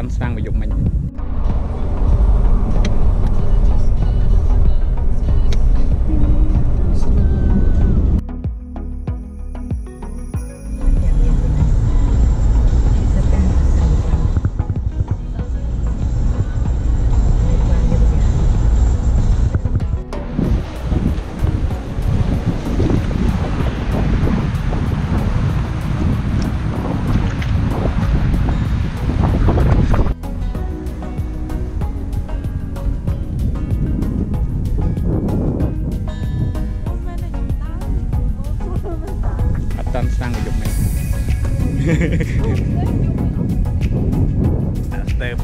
Sun sang và dùng mình.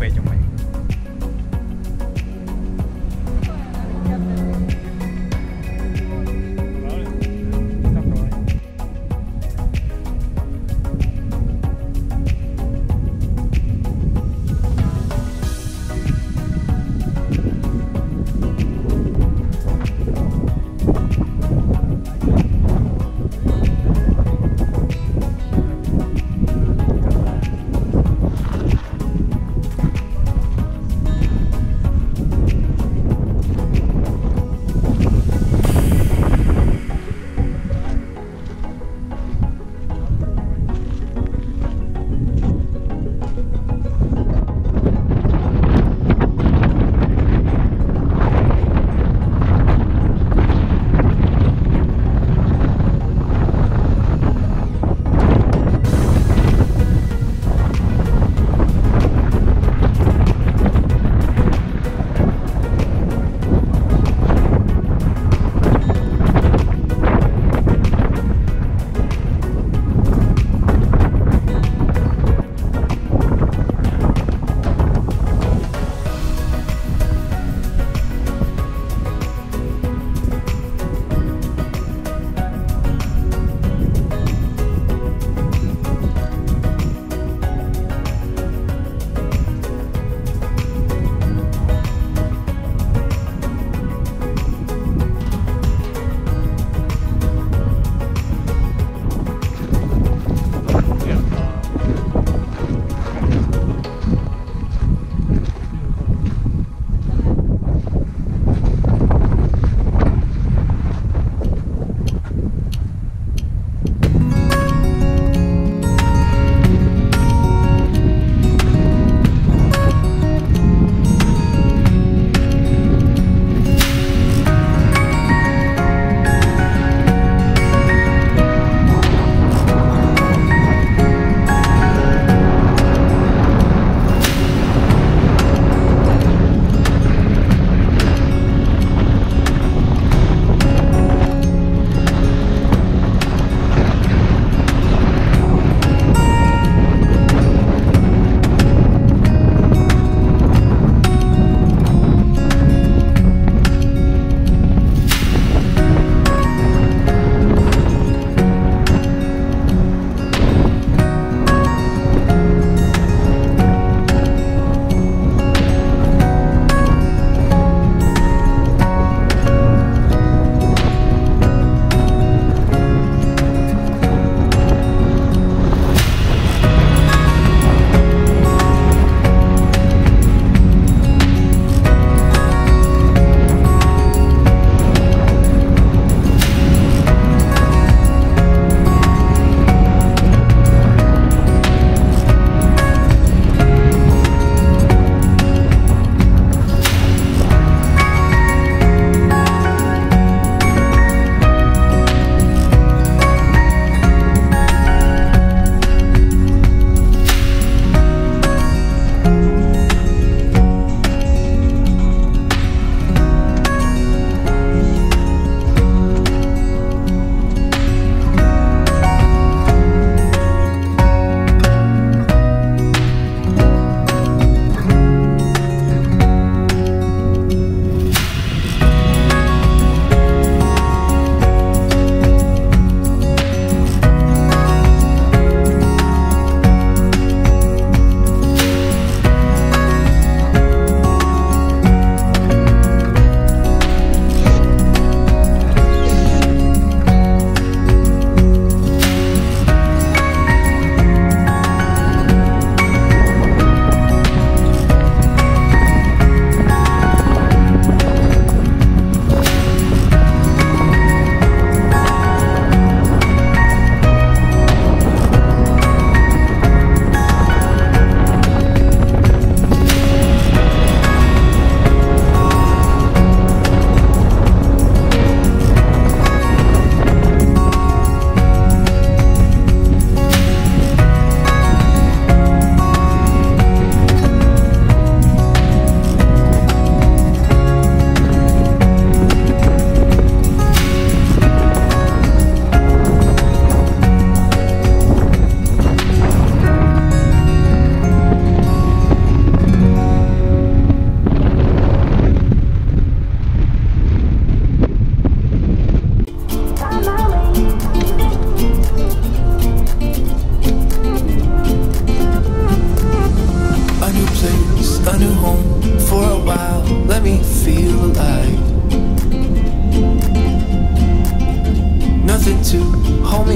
ពេកចឹង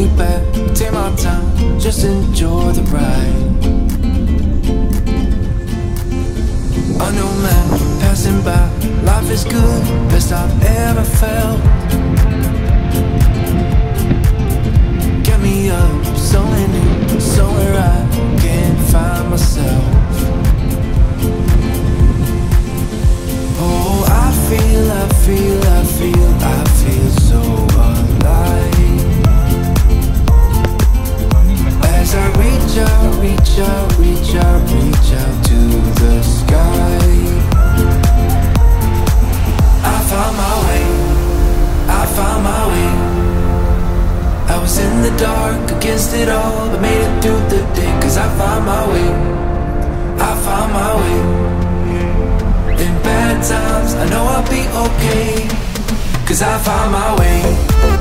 me back, take my time, just enjoy the ride. A new man passing by, life is good, best I've ever felt. Get me up, somewhere new, somewhere I can find myself. In the dark against it all, but made it through the day. Cause I found my way. I found my way. In bad times, I know I'll be okay. Cause I found my way.